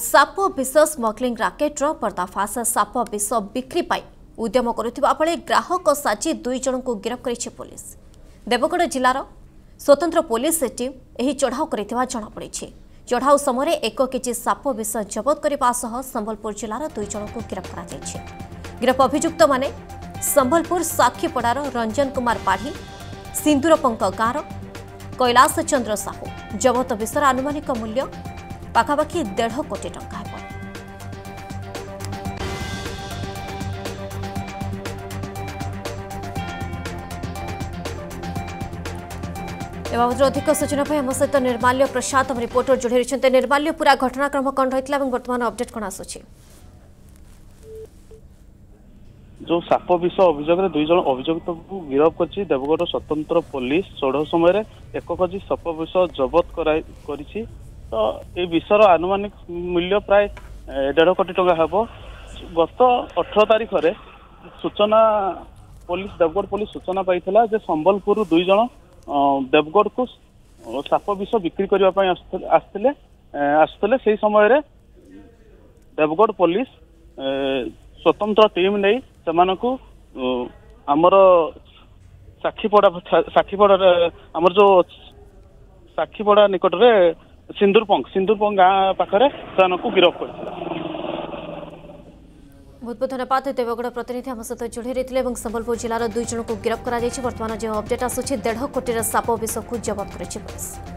ସାପ ବିଷ ସ୍ମଗ୍ଲିଂ ରାକେଟ୍ର ପର୍ଦ୍ଦାଫାଶ ସାପ ବିଷ ବିକ୍ରି ପାଇଁ ଉଦ୍ୟମ କରୁଥିବା ବେଳେ ଗ୍ରାହକ ସାଜି ଦୁଇ ଜଣଙ୍କୁ ଗିରଫ କରିଛି ପୋଲିସ ଦେବଗଡ଼ ଜିଲ୍ଲାର ସ୍ୱତନ୍ତ୍ର ପୋଲିସ ଟିମ୍ ଏହି ଚଢ଼ାଉ କରିଥିବା ଜଣାପଡ଼ିଛି ଚଢ଼ାଉ ସମୟରେ ଏକ କେଜି ସାପ ବିଷ ଜବତ କରିବା ସହ ସମ୍ବଲପୁର ଜିଲ୍ଲାର ଦୁଇ ଜଣଙ୍କୁ ଗିରଫ କରାଯାଇଛି ଗିରଫ ଅଭିଯୁକ୍ତମାନେ ସମ୍ବଲପୁର ସାକ୍ଷୀପଡ଼ାର ରଞ୍ଜନ କୁମାର ପାଢ଼ୀ ସିନ୍ଦୁରପଙ୍କ ଗାଁର କୈଳାସ ଚନ୍ଦ୍ର ସାହୁ ଜବତ ବିଷର ଆନୁମାନିକ ମୂଲ୍ୟ পাখাপাখি দেড় কোটি টঙ্কা ହେବ এ বাবদে অধিক সূচনা পাই আমার সহ নির্মাল্য প্রসাদ আমার রিপোর্টর যোড়ি রয়েছেন নির্মাল্য পুরা ঘটনাক্রম কণ রয়েছে এবং বর্তমান অপডেট কণ আসুচি যে সাপ বিষ অভিযোগে দুই জন অভিযুক্ত গিরফ করছে দেবগড় স্বতন্ত্র পুলিশ চঢ় সময় একক সাপ বিষ জবত করেছে ତ ଏ ବିଷର ଆନୁମାନିକ ମୂଲ୍ୟ ପ୍ରାୟ ଦେଢ଼ କୋଟି ଟଙ୍କା ହେବ ଗତ ଅଠର ତାରିଖରେ ସୂଚନା ପୋଲିସ ଦେବଗଡ଼ ପୋଲିସ ସୂଚନା ପାଇଥିଲା ଯେ ସମ୍ବଲପୁରରୁ ଦୁଇ ଜଣ ଦେବଗଡ଼କୁ ସାପ ବିଷ ବିକ୍ରି କରିବା ପାଇଁ ଆସିଥିଲେ ଆସୁଥିଲେ ସେହି ସମୟରେ ଦେବଗଡ଼ ପୋଲିସ ସ୍ୱତନ୍ତ୍ର ଟିମ୍ ନେଇ ସେମାନଙ୍କୁ ଆମର ସାକ୍ଷୀପଡ଼ା ସାକ୍ଷୀପଡ଼ାରେ ଆମର ଯେଉଁ ସାକ୍ଷୀପଡ଼ା ନିକଟରେ ସିନ୍ଦୁରପଙ୍ଗ ସିନ୍ଦୁରପଙ୍ଗ ଗାଁ ପାଖରେ ସେମାନଙ୍କୁ ଗିରଫ କରିଥିଲା ବହୁତ ବହୁତ ଧନ୍ୟବାଦ ଦେବଗଡ଼ ପ୍ରତିନିଧି ଆମ ସହିତ ଯୋଡ଼ି ରହିଥିଲେ ଏବଂ ସମ୍ବଲପୁର ଜିଲ୍ଲାର ଦୁଇ ଜଣଙ୍କୁ ଗିରଫ କରାଯାଇଛି ବର୍ତ୍ତମାନ ଯେଉଁ ଅପଡେଟ୍ ଆସୁଛି ଦେଢ଼ କୋଟିର ସାପ ବିଷକୁ ଜବତ କରିଛି ପୋଲିସ